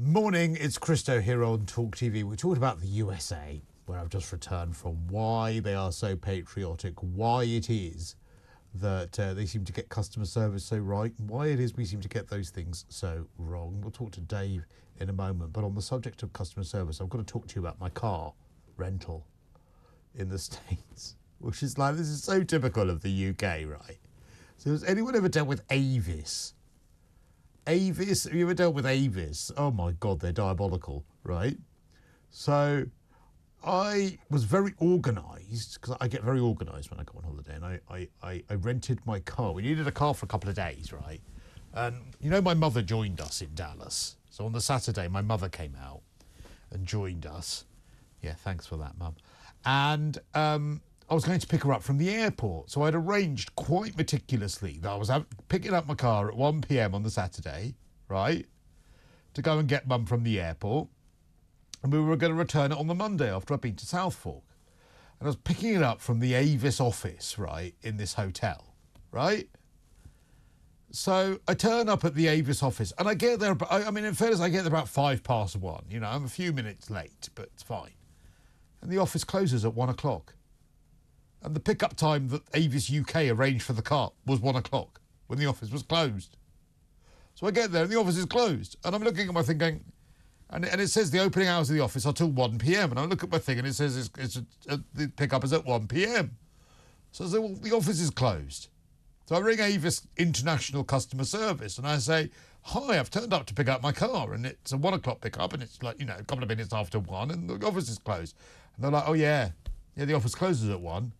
Morning, it's Cristo here on Talk TV. We're talking about the USA, where I've just returned from, why they are so patriotic, why it is that uh, they seem to get customer service so right, why it is we seem to get those things so wrong. We'll talk to Dave in a moment. But on the subject of customer service, I've got to talk to you about my car rental in the States, which is like, this is so typical of the UK, right? So, has anyone ever dealt with Avis? Avis, have you ever dealt with Avis? Oh my God, they're diabolical, right? So I was very organised because I get very organised when I go on holiday, and I, I, I, I rented my car. We needed a car for a couple of days, right? And you know, my mother joined us in Dallas. So on the Saturday, my mother came out and joined us. Yeah, thanks for that, mum. And um, I was going to pick her up from the airport. So I'd arranged quite meticulously that I was picking up my car at 1 pm on the Saturday, right? To go and get mum from the airport. And we were going to return it on the Monday after I'd been to Southfork. And I was picking it up from the Avis office, right, in this hotel, right? So I turn up at the Avis office and I get there, I mean, in fairness, I get there about five past one. You know, I'm a few minutes late, but it's fine. And the office closes at one o'clock. And the pickup time that Avis UK arranged for the car was one o'clock when the office was closed. So I get there and the office is closed. And I'm looking at my thing going, and, and it says the opening hours of the office are till 1 p.m. And I look at my thing and it says it's, it's a, the pickup is at 1 p.m. So I say, well, the office is closed. So I ring Avis International Customer Service and I say, hi, I've turned up to pick up my car and it's a one o'clock pickup and it's like, you know, a couple of minutes after one and the office is closed. And they're like, oh, yeah, yeah, the office closes at one.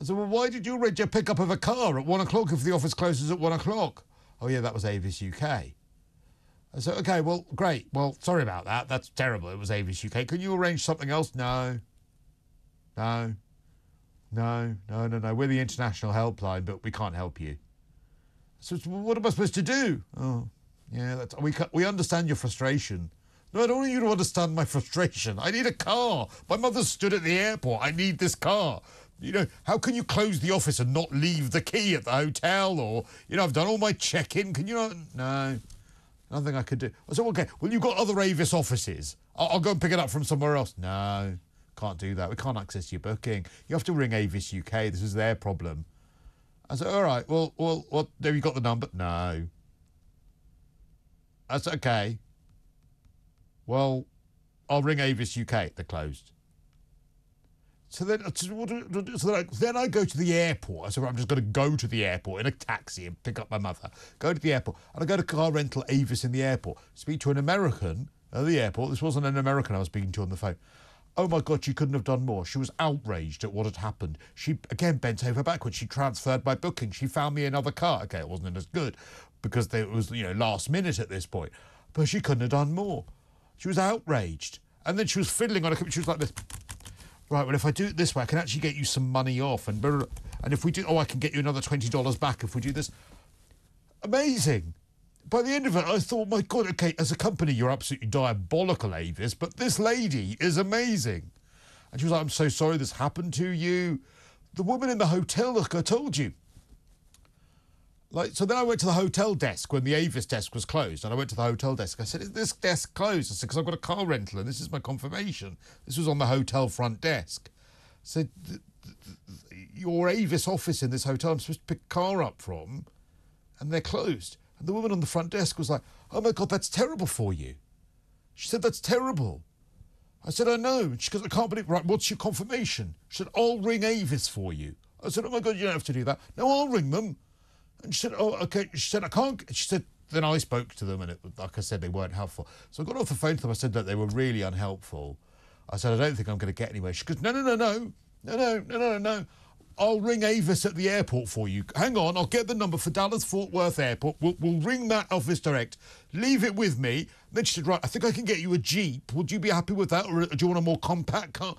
I said, well, why did you arrange a pickup of a car at one o'clock if the office closes at one o'clock? Oh, yeah, that was Avis UK. I said, okay, well, great. Well, sorry about that. That's terrible. It was Avis UK. Can you arrange something else? No. No. No, no, no, no. We're the international helpline, but we can't help you. So, what am I supposed to do? Oh, yeah, that's, we, we understand your frustration. No, I don't want you to understand my frustration. I need a car. My mother stood at the airport. I need this car you know, how can you close the office and not leave the key at the hotel? Or, you know, I've done all my check in. Can you not? No, nothing I could do. I said, okay, well, you've got other Avis offices. I'll, I'll, go and pick it up from somewhere else. No, can't do that. We can't access your booking. You have to ring Avis UK. This is their problem. I said, all right, well, well, what? Have you got the number? No. Said, okay. Well, I'll ring Avis UK. They're closed. So then, uh, so then I, then I go to the airport. I said, I'm just going to go to the airport in a taxi and pick up my mother. Go to the airport. And I go to car rental Avis in the airport. Speak to an American at the airport. This wasn't an American I was speaking to on the phone. Oh my God, she couldn't have done more. She was outraged at what had happened. She again bent over backwards. She transferred my booking. She found me another car. Okay, it wasn't as good because it was, you know, last minute at this point. But she couldn't have done more. She was outraged. And then she was fiddling on a She was like this right, well, if I do it this way, I can actually get you some money off. And, and if we do, oh, I can get you another $20 back if we do this. Amazing. By the end of it, I thought, my God, okay, as a company, you're absolutely diabolical, Avis, but this lady is amazing. And she was like, I'm so sorry this happened to you. The woman in the hotel, like I told you, like, so then I went to the hotel desk when the Avis desk was closed, and I went to the hotel desk. I said, "Is this desk closed?" I said, "Because I've got a car rental, and this is my confirmation. This was on the hotel front desk." I said, "Your Avis office in this hotel, I'm supposed to pick a car up from, and they're closed." And the woman on the front desk was like, "Oh my god, that's terrible for you." She said, "That's terrible." I said, "I know." She goes, "I can't believe." Right, what's your confirmation? She said, "I'll ring Avis for you." I said, "Oh my god, you don't have to do that." No, I'll ring them. And she said, "Oh, okay." She said, "I can't." She said, then I spoke to them, and it, like I said, they weren't helpful. So I got off the phone to them. I said that they were really unhelpful. I said, "I don't think I'm going to get anywhere." She goes, "No, no, no, no, no, no, no, no, no." I'll ring Avis at the airport for you. Hang on, I'll get the number for Dallas Fort Worth Airport. We'll, we'll ring that office direct. Leave it with me. Then she said, Right, I think I can get you a Jeep. Would you be happy with that? Or do you want a more compact car?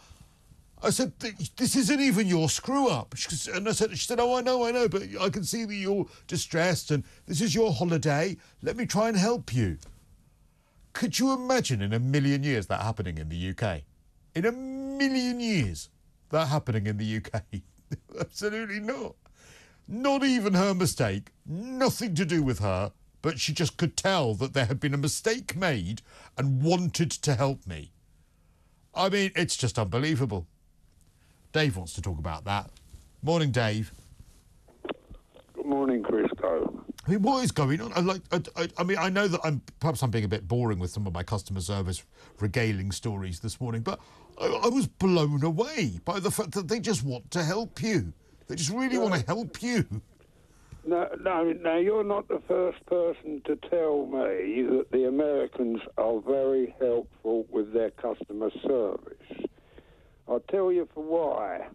I said, this isn't even your screw up. And I said, she said, oh, I know, I know, but I can see that you're distressed and this is your holiday. Let me try and help you. Could you imagine in a million years that happening in the UK? In a million years that happening in the UK? Absolutely not. Not even her mistake. Nothing to do with her. but she just could tell that there had been a mistake made and wanted to help me. I mean, it's just unbelievable. Dave wants to talk about that. Morning, Dave. Good morning, Cristo. I mean, what is going on? I like. I, I, I, mean, I know that I'm perhaps I'm being a bit boring with some of my customer service regaling stories this morning, but I, I was blown away by the fact that they just want to help you. They just really want to help you. No, no, now you're not the first person to tell me that the Americans are very helpful with their customer service. I'll tell you for why.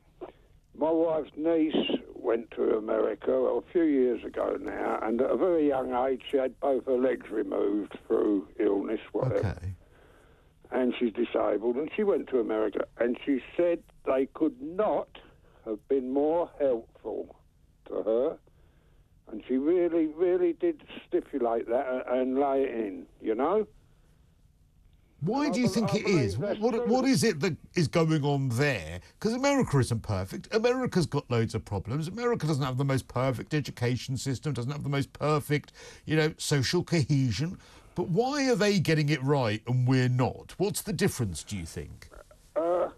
My wife's niece went to America a few years ago now, and at a very young age, she had both her legs removed through illness, whatever. Okay. And she's disabled, and she went to America, and she said they could not have been more helpful to her. And she really, really did stipulate that and lay it in, you know? Why do you think it is? What what is it that is going on there? Because America isn't perfect. America's got loads of problems. America doesn't have the most perfect education system. Doesn't have the most perfect, you know, social cohesion. But why are they getting it right and we're not? What's the difference? Do you think? Uh,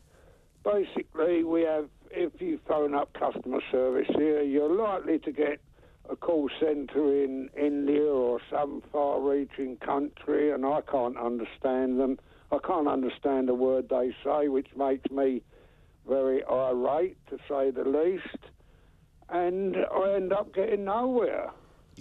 basically, we have, if you phone up customer service here, you're likely to get a call centre in India or some far reaching country, and I can't understand them. I can't understand a word they say, which makes me very irate, to say the least. And I end up getting nowhere.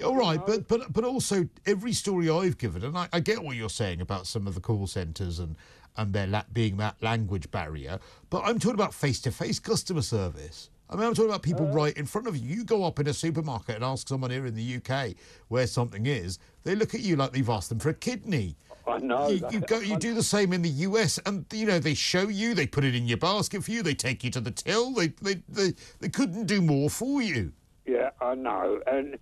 All right, but but but also every story I've given, and I, I get what you're saying about some of the call centres and and there being that language barrier, but I'm talking about face-to-face customer service. I mean, I'm talking about people right in front of you. You go up in a supermarket and ask someone here in the UK where something is, they look at you like they've asked them for a kidney. I know. You, you go, you do the same in the US, and you know they show you, they put it in your basket for you, they take you to the till. They they they, they couldn't do more for you. Yeah, I know. And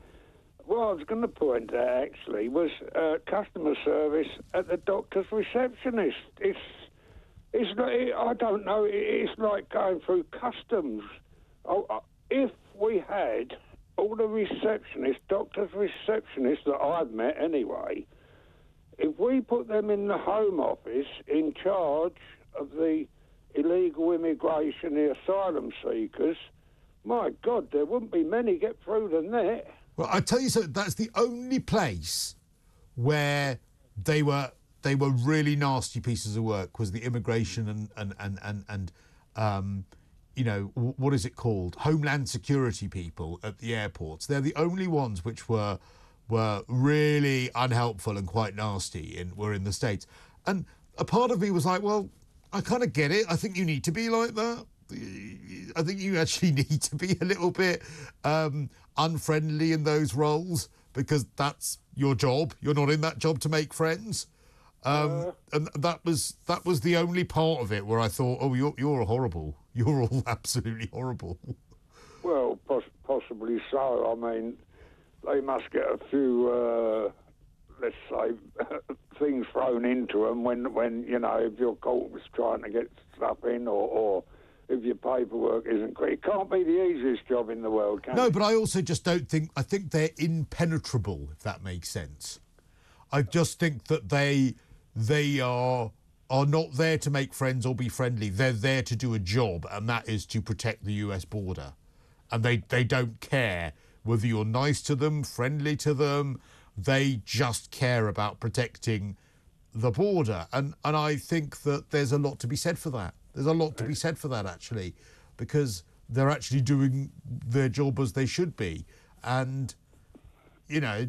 what I was going to point out actually was uh, customer service at the doctor's receptionist. It's it's not, I don't know. It's like going through customs. Oh, uh, if we had all the receptionists, doctors' receptionists that I've met anyway, if we put them in the Home Office in charge of the illegal immigration, the asylum seekers, my God, there wouldn't be many get through the net. Well, I tell you something. That's the only place where they were they were really nasty pieces of work was the immigration and and and and, and um, you know what is it called Homeland Security people at the airports. They're the only ones which were were really unhelpful and quite nasty in were in the states. And a part of me was like, well, I kind of get it. I think you need to be like that. I think you actually need to be a little bit um, unfriendly in those roles because that's your job. You're not in that job to make friends. Um, and that was that was the only part of it where I thought, oh, you're you're horrible. You're all absolutely horrible. Well, poss- possibly so. I mean, they must get a few, uh, let's say, things thrown into them when, when you know, if your court was trying to get stuff in or, or if your paperwork isn't correct. It can't be the easiest job in the world, can it? No, it? but I also just don't think. I think they're impenetrable, if that makes sense. I just think that they they are are not there to make friends or be friendly. They're there to do a job, and that is to protect the U.S. border. And they they don't care whether you're nice to them, friendly to them. They just care about protecting the border, and and I think that there's a lot to be said for that. There's a lot to be said for that actually, because they're actually doing their job as they should be, and you know,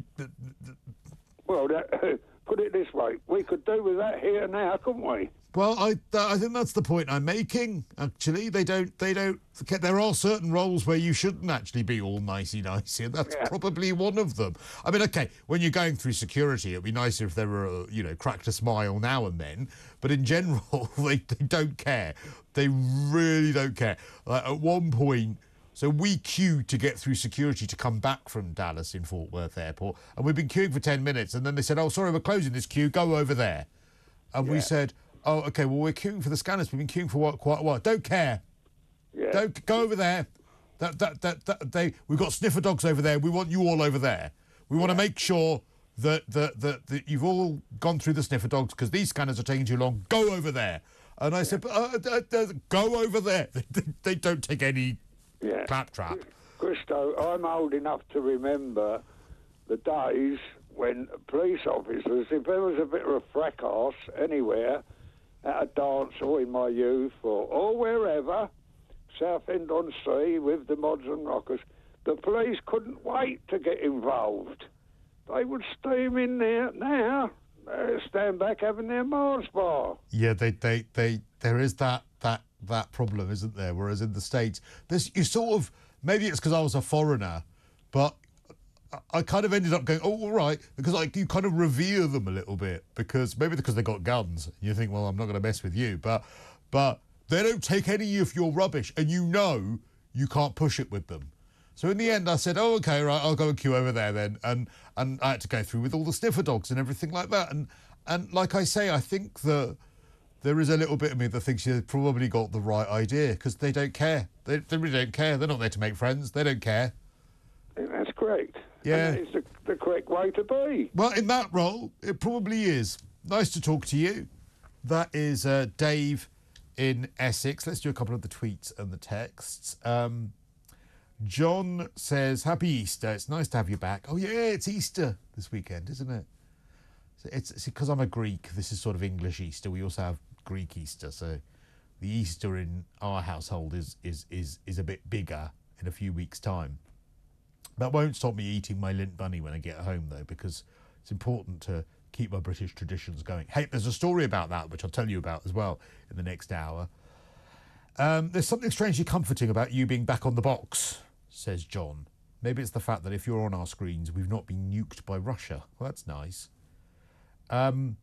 Well, that, put it this way, we could do with that here now, couldn't we? well, I I think that's the point I'm making. Actually, they don't they don't. There are certain roles where you shouldn't actually be all nicey nicey, and that's Yeah. probably one of them. I mean, okay, when you're going through security, it'd be nicer if they were, uh, you know, cracked a smile now and then. But in general, they, they don't care. They really don't care. Like at one point. So we queued to get through security to come back from Dallas in Fort Worth Airport, and we've been queuing for ten minutes, and then they said, "Oh, sorry, we're closing this queue. Go over there." And we said, "Oh, okay. Well, we're queuing for the scanners. We've been queuing for what, quite a while. Don't care. Yeah. Don't go over there. That, that that that they we've got sniffer dogs over there. We want you all over there. We want to make sure that that that, that you've all gone through the sniffer dogs because these scanners are taking too long. Go over there." And I said, uh, uh, uh, "Go over there. They don't take any Yeah. claptrap." Cristo, I'm old enough to remember the days when police officers, if there was a bit of a fracas anywhere, at a dance or in my youth or, or wherever, Southend on Sea with the mods and rockers, the police couldn't wait to get involved. They would steam in there. Now, uh, stand back having their Mars bar. Yeah, they, they, they, there is that that that problem, isn't there? Whereas in the states, there's you sort of maybe it's because I was a foreigner, but I- I kind of ended up going, oh, all right, because like you kind of revere them a little bit because maybe because they got guns. You think, well, I'm not going to mess with you, but but they don't take any of your rubbish, and you know you can't push it with them. So in the end, I said, "Oh, okay, right, I'll go and queue over there then," and and I had to go through with all the sniffer dogs and everything like that. And and like I say, I think that there is a little bit of me that thinks you've probably got the right idea because they don't care. They, they really don't care. They're not there to make friends. They don't care. That's correct. Yeah. It's the, the correct way to be. Well, in that role, it probably is. Nice to talk to you. That is uh, Dave in Essex. Let's do a couple of the tweets and the texts. Um, John says, Happy Easter. It's nice to have you back. Oh, yeah, it's Easter this weekend, isn't it? It's because I'm a Greek. This is sort of English Easter. We also have Greek Easter. So the Easter in our household is, is, is, is a bit bigger in a few weeks' time. That won't stop me eating my Lindt bunny when I get home, though, because it's important to keep my British traditions going. Hey, there's a story about that, which I'll tell you about as well in the next hour. Um, there's something strangely comforting about you being back on the box, says John. Maybe it's the fact that if you're on our screens, we've not been nuked by Russia. Well, that's nice. Um,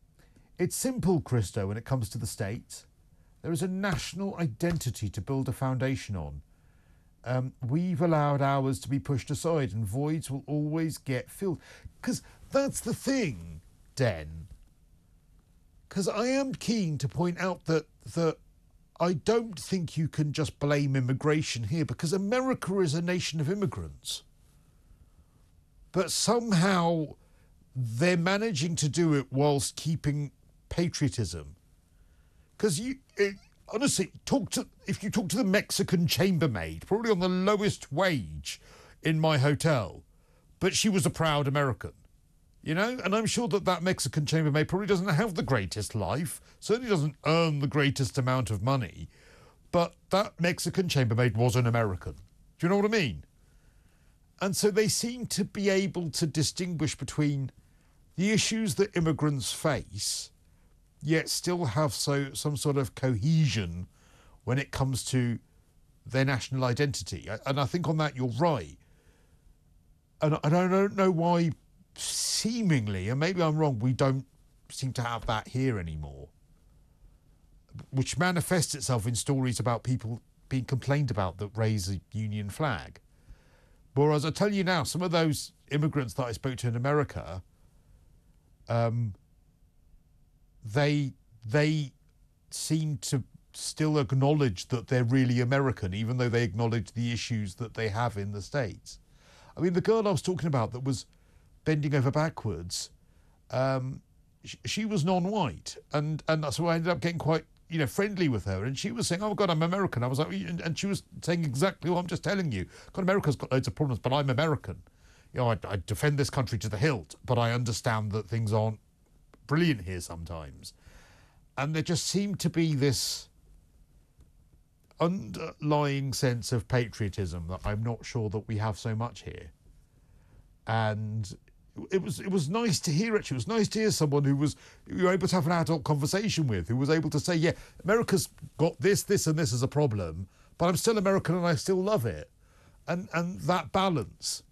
it's simple, Cristo, when it comes to the state. There is a national identity to build a foundation on. Um, we've allowed ours to be pushed aside, and voids will always get filled. Because that's the thing, Den. Because I am keen to point out that that I don't think you can just blame immigration here, because America is a nation of immigrants. But somehow they're managing to do it whilst keeping patriotism. Because you, honestly, talk to if you talk to the Mexican chambermaid, probably on the lowest wage in my hotel, but she was a proud American, you know. And I'm sure that that Mexican chambermaid probably doesn't have the greatest life, certainly doesn't earn the greatest amount of money, but that Mexican chambermaid was an American. Do you know what I mean? And so they seem to be able to distinguish between the issues that immigrants face, yet still have so some sort of cohesion when it comes to their national identity. And I think on that you're right. And, I don't know why, seemingly, and maybe I'm wrong, we don't seem to have that here anymore, which manifests itself in stories about people being complained about that raise a Union flag. Whereas I tell you now, some of those immigrants that I spoke to in America, um, they they seem to still acknowledge that they're really American, even though they acknowledge the issues that they have in the states. I mean, the girl I was talking about that was bending over backwards, um, sh- she was non-white, and and so I ended up getting quite you know friendly with her, and she was saying, "Oh God, I'm American." I was like, and, and she was saying exactly what I'm just telling you. God, America's got loads of problems, but I'm American. You know, I, I defend this country to the hilt, but I understand that things aren't brilliant here sometimes, and there just seemed to be this underlying sense of patriotism that I'm not sure that we have so much here. And it was it was nice to hear it. It was nice to hear someone who was you were able to have an adult conversation with, who was able to say, "Yeah, America's got this, this, and this as a problem, but I'm still American and I still love it." And and that balance